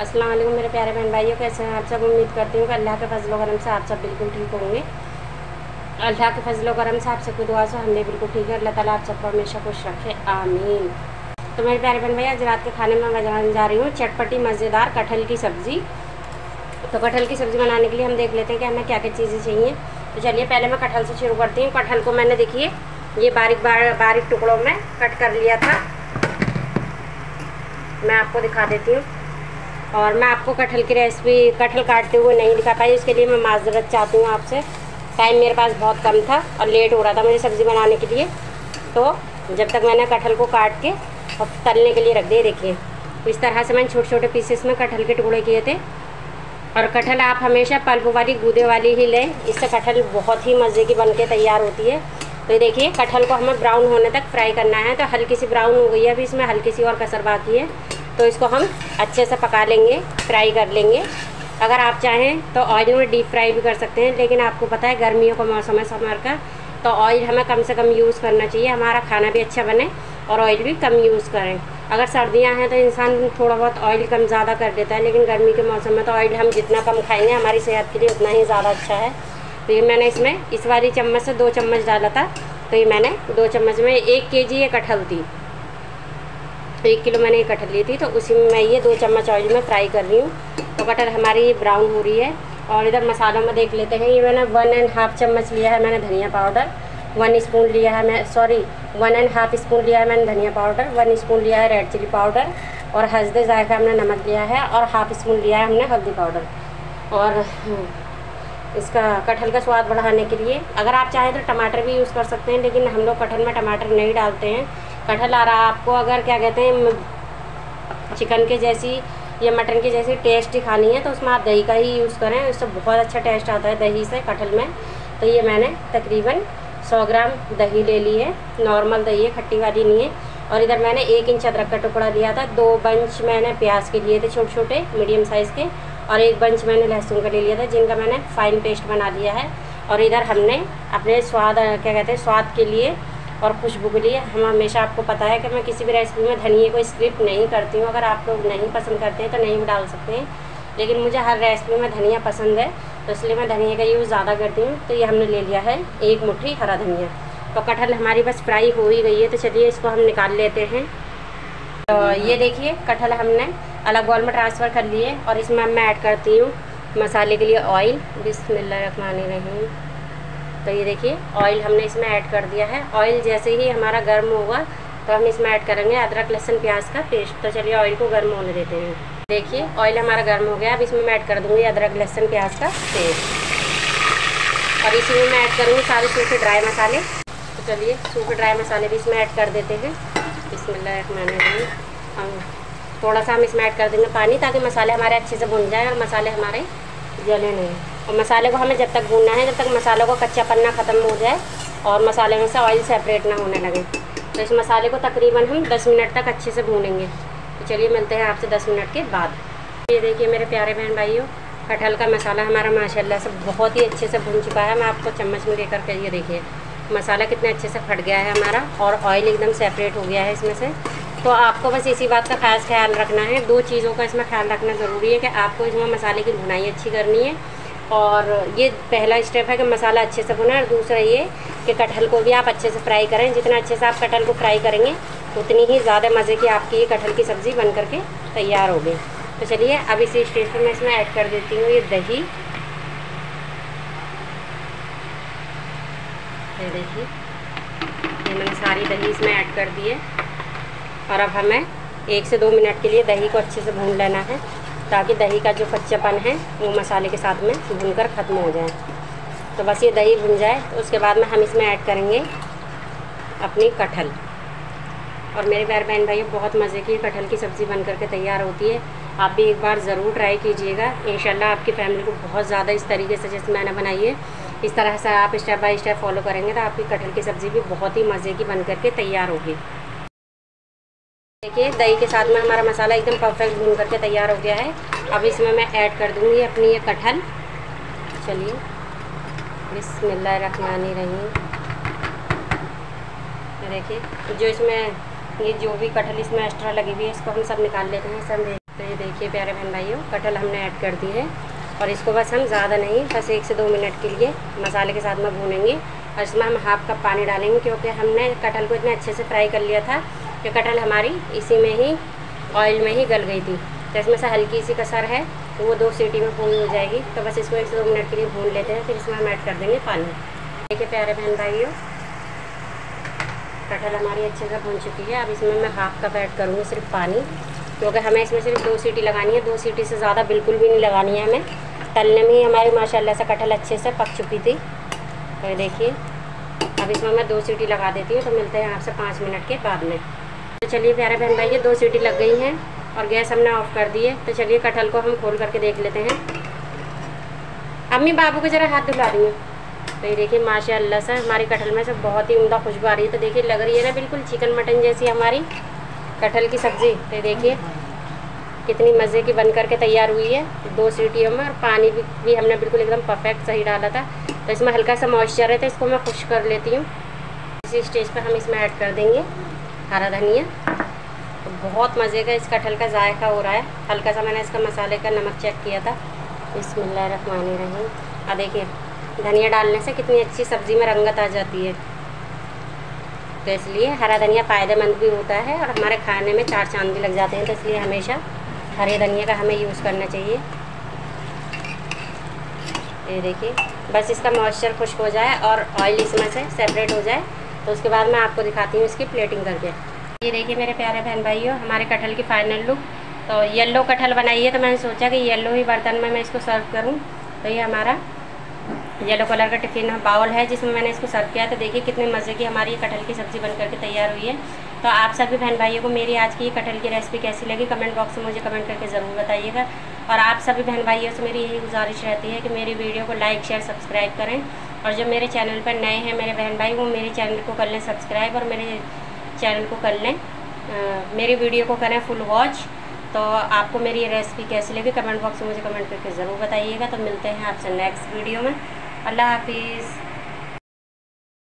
अस्सलाम वालेकुम मेरे प्यारे बहन भाइयों कैसे हैं आप सब? उम्मीद करती हूँ कि अल्लाह के फजलो करम से आप सब बिल्कुल ठीक होंगे। अल्लाह के फजलो करम से आप सबकी दुआ से हम भी बिल्कुल ठीक है। अल्लाह ताला आप सबको हमेशा खुश रखे। आमीन। तो मेरे प्यारे बहन भैया आज रात के खाने में मैं बनाने जा रही हूँ चटपटी मज़ेदार कटहल की सब्ज़ी। तो कटहल की सब्ज़ी बनाने के लिए हम देख लेते हैं कि हमें क्या क्या चीज़ें चाहिए। तो चलिए, पहले मैं कटहल से शुरू करती हूँ। कटहल को मैंने देखिए, ये बारीक बारीक टुकड़ों में कट कर लिया था। मैं आपको दिखा देती हूँ। और मैं आपको कटहल की रेसिपी कटहल काटते हुए नहीं दिखा पाई, उसके लिए मैं माजरत चाहती हूँ आपसे। टाइम मेरे पास बहुत कम था और लेट हो रहा था मुझे सब्ज़ी बनाने के लिए। तो जब तक मैंने कटहल को काट के और तलने के लिए रख दिए, देखिए। इस तरह से मैंने छोटे छोटे पीसेस में कटहल के टुकड़े किए थे। और कटहल आप हमेशा पल्प वाली, गूदे वाली ही लें। इससे कटहल बहुत ही मज़े की बन के तैयार होती है। तो देखिए, कटहल को हमें ब्राउन होने तक फ्राई करना है। तो हल्की सी ब्राउन हो गई है, अभी इसमें हल्की सी और कसर बाकी है। तो इसको हम अच्छे से पका लेंगे फ्राई कर लेंगे। अगर आप चाहें तो ऑयल में डीप फ्राई भी कर सकते हैं, लेकिन आपको पता है गर्मियों का मौसम है समर का तो ऑयल हमें कम से कम यूज़ करना चाहिए। हमारा खाना भी अच्छा बने और ऑयल भी कम यूज़ करें। अगर सर्दियाँ हैं तो इंसान थोड़ा बहुत ऑयल कम ज़्यादा कर देता है, लेकिन गर्मी के मौसम में तो ऑयल हम जितना कम खाएँगे, हमारी सेहत के लिए उतना ही ज़्यादा अच्छा है। तो ये मैंने इसमें, इस वाली चम्मच से दो चम्मच डाला था तो ये मैंने दो चम्मच में एक के जी ये कटहल थी तो एक किलो मैंने कटहल ली थी तो उसी में मैं ये दो चम्मच ऑयल में फ्राई कर रही हूँ। तो कटहल हमारी ब्राउन हो रही है और इधर मसालों में देख लेते हैं ये मैंने वन एंड हाफ़ चम्मच लिया है मैंने धनिया पाउडर वन स्पून लिया है मैं sorry one and half spoon लिया है मैंने धनिया पाउडर वन स्पून लिया है रेड चिली पाउडर और हल्दी जायका हमने नमक लिया है और हाफ़ स्पून लिया है हमने हल्दी पाउडर और हम्म, इसका कटहल का स्वाद बढ़ाने के लिए अगर आप चाहें तो टमाटर भी यूज़ कर सकते हैं लेकिन हम लोग कटहल में टमाटर नहीं डालते हैं। कटहल आ रहा आपको, अगर क्या कहते हैं चिकन के जैसी या मटन की जैसी टेस्टी खानी है तो उसमें आप दही का ही यूज़ करें। उससे बहुत अच्छा टेस्ट आता है दही से, कटहल में। तो ये मैंने तकरीबन 100 ग्राम दही ले ली है। नॉर्मल दही है, खट्टी वाली नहीं है। और इधर मैंने एक इंच अदरक का टुकड़ा लिया था। दो बंच मैंने प्याज के लिए थे छोटे छोटे मीडियम साइज़ के। और एक बंच मैंने लहसुन का ले लिया था, जिनका मैंने फ़ाइन पेस्ट बना लिया है। और इधर हमने अपने स्वाद, क्या कहते हैं, स्वाद के लिए और खुशबू के लिए। हम हमेशा आपको पता है कि मैं किसी भी रेसिपी में धनिए को स्क्रिप्ट नहीं करती हूँ। अगर आप लोग नहीं पसंद करते हैं तो नहीं भी डाल सकते हैं। लेकिन मुझे हर रेसिपी में धनिया पसंद है तो इसलिए मैं धनिया का यूज़ ज़्यादा करती हूँ। तो ये हमने ले लिया है एक मुट्ठी हरा धनिया। तो कटहल हमारी बस फ्राई हो ही गई है। तो चलिए इसको हम निकाल लेते हैं। तो ये देखिए, कटहल हमने अलग बॉल में ट्रांसफ़र कर लिए और इसमें मैं ऐड करती हूँ मसाले के लिए ऑयल बिस्मिल्लाह रही तो ये देखिए ऑयल हमने इसमें ऐड कर दिया है। ऑयल जैसे ही हमारा गर्म होगा तो हम इसमें ऐड करेंगे अदरक, लहसुन, प्याज का पेस्ट तो चलिए ऑयल को गर्म होने देते हैं। देखिए ऑयल हमारा गर्म हो गया। अब इसमें मैं ऐड कर दूँगी अदरक, लहसुन, प्याज का पेस्ट और इसी में मैं ऐड करूँगी सारे सूखे ड्राई मसाले। तो चलिए, सूखे ड्राई मसाले भी इसमें ऐड कर देते हैं। इसमें हम थोड़ा सा हम इसमें ऐड कर देंगे पानी, ताकि मसाले हमारे अच्छे से भुन जाए और मसाले हमारे जले नहीं। और मसाले को हमें जब तक भूनना है, जब तक मसालों का कच्चा पन्ना ख़त्म हो जाए और मसाले में से ऑयल सेपरेट ना होने लगे। तो इस मसाले को तकरीबन हम 10 मिनट तक अच्छे से भूनेंगे। तो चलिए मिलते हैं आपसे 10 मिनट के बाद। ये देखिए मेरे प्यारे बहन भाइयों, कटहल का मसाला हमारा माशाल्लाह से बहुत ही अच्छे से भून चुका है। मैं आपको चम्मच में लेकर के ये देखिए, मसाला कितने अच्छे से फट गया है हमारा और ऑयल एकदम सेपरेट हो गया है इसमें से। तो आपको बस इसी बात का खास ख्याल रखना है। दो चीज़ों का इसमें ख्याल रखना ज़रूरी है कि आपको इसमें मसाले की भुनाई अच्छी करनी है। और ये पहला स्टेप है कि मसाला अच्छे से भुना और दूसरा ये कि कटहल को भी आप अच्छे से फ्राई करें। जितना अच्छे से आप कटहल को फ्राई करेंगे, उतनी ही ज़्यादा मज़े की आपकी ये कटहल की सब्ज़ी बन करके तैयार होगी। तो चलिए, अब इसी स्टेज पर मैं इसमें ऐड कर देती हूँ ये दही। देखिए मैंने सारी दही इसमें ऐड कर दी है। और अब हमें एक से दो मिनट के लिए दही को अच्छे से भून लेना है। ताकि दही का जो कच्चापन है, वो मसाले के साथ में भूनकर ख़त्म हो जाए। तो बस ये दही भुन जाए तो उसके बाद में हम इसमें ऐड करेंगे अपनी कटहल। और मेरे प्यार बहन भाई बहुत मज़े की कटहल की सब्ज़ी बन करके तैयार होती है। आप भी एक बार ज़रूर ट्राई कीजिएगा। इन आपकी फैमिली को बहुत ज़्यादा इस तरीके से जैसे मैंने बनाई है, इस तरह से आप स्टेप बाय स्टेप फॉलो करेंगे तो आपकी कटहल की सब्ज़ी भी बहुत ही मज़े की बन करके तैयार होगी। देखिए, दही के साथ में हमारा मसाला एकदम परफेक्ट भून करके तैयार हो गया है। अब इसमें मैं ऐड कर दूँगी अपनी ये कटहल। चलिए, बिस्मिल्लाह रखमानी रही देखिए, जो इसमें, ये जो भी कटहल इसमें एक्स्ट्रा लगी हुई है, इसको हम सब निकाल लेते हैं, सब तो ये ये देखिए, प्यारे बहन भाइयों कटहल हमने ऐड कर दी है। और इसको बस हम ज़्यादा नहीं, बस एक से दो मिनट के लिए मसाले के साथ में भूनेंगे। और इसमें हम हाफ़ कप पानी डालेंगे, क्योंकि हमने कटहल को इतने अच्छे से फ्राई कर लिया था। कि कटहल हमारी इसी में ही ऑयल में ही गल गई थी। तो इसमें से हल्की सी कसर है तो वो दो सीटी में पूरी हो जाएगी। तो बस इसको एक से दो मिनट के लिए भून लेते हैं, फिर इसमें हम ऐड कर देंगे पानी। देखिए प्यारे बहन भाइयों, कटहल हमारी अच्छे से भून चुकी है। अब इसमें मैं हाफ़ कप ऐड करूँगी सिर्फ़ पानी। क्योंकि हमें इसमें सिर्फ़ दो सीटी लगानी है, दो सीटी से ज़्यादा बिल्कुल भी नहीं लगानी है हमें। तलने में ही हमारी माशाल्लाह से कटहल अच्छे से पक चुकी थी। तो देखिए, अब इसमें मैं दो सीटी लगा देती हूँ तो मिलते हैं आपसे पाँच मिनट के बाद में। तो चलिए प्यारे बहन भाई ये दो सीटी लग गई हैं और गैस हमने ऑफ़ कर दी है। तो चलिए कटहल को हम खोल करके देख लेते हैं। अम्मी बाबू को ज़रा हाथ धुला हूँ तो ये देखिए माशाल्लाह से हमारी कटहल में से बहुत ही उमदा खुशबू आ रही है। तो देखिए लग रही है ना बिल्कुल चिकन मटन जैसी हमारी कटहल की सब्ज़ी। तो देखिए कितनी मज़े की बन करके तैयार हुई है। दो सीटियों में और पानी भी, भी हमने बिल्कुल एकदम परफेक्ट सही डाला था। तो इसमें हल्का सा मॉइस्चर है तो इसको मैं खुश कर लेती हूँ। इसी स्टेज पर हम इसमें ऐड कर देंगे। हरा धनिया तो बहुत मज़े का इस कटहल का जायका हो रहा है। हल्का सा मैंने इसका मसाले का नमक चेक किया था। बिस्मिल्लाह रखवानी रही अब देखिए, धनिया डालने से कितनी अच्छी सब्ज़ी में रंगत आ जाती है। तो इसलिए हरा धनिया फ़ायदेमंद भी होता है और हमारे खाने में चार चाँद भी लग जाते हैं। तो इसलिए हमेशा हरे धनिया का हमें यूज़ करना चाहिए। ये देखिए, बस इसका मॉइस्चर खुश्क हो जाए और ऑयल इसमें से सेपरेट हो जाए। तो उसके बाद मैं आपको दिखाती हूँ इसकी प्लेटिंग करके। ये देखिए मेरे प्यारे बहन भाइयों, हमारे कटहल की फ़ाइनल लुक तो येलो कटहल बनाई है तो मैंने सोचा कि येलो ही बर्तन में मैं इसको सर्व करूँ। तो ये हमारा येलो कलर का टिफ़िन बाउल है, जिसमें मैंने इसको सर्व किया। तो देखिए कितने मज़े की हमारी कटहल की सब्ज़ी बन करके तैयार हुई है। तो आप सभी बहन भाइयों को मेरी आज की कटहल की रेसिपी कैसी लगी कमेंट बॉक्स में मुझे कमेंट करके ज़रूर बताइएगा। और आप सभी बहन भाइयों से मेरी यही गुजारिश रहती है कि मेरी वीडियो को लाइक शेयर सब्सक्राइब करें। और जो मेरे चैनल पर नए हैं, मेरे बहन भाई, वो मेरे चैनल को कर लें सब्सक्राइब और मेरे चैनल को कर लें। मेरी वीडियो को करें फुल वॉच तो आपको मेरी ये रेसिपी कैसी लगी कमेंट बॉक्स में मुझे कमेंट करके ज़रूर बताइएगा। तो मिलते हैं आपसे नेक्स्ट वीडियो में। अल्लाह हाफिज़।